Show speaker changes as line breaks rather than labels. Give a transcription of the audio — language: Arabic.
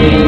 you.